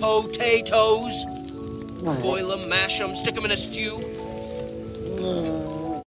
Potatoes. Boil them, mash them, stick them in a stew.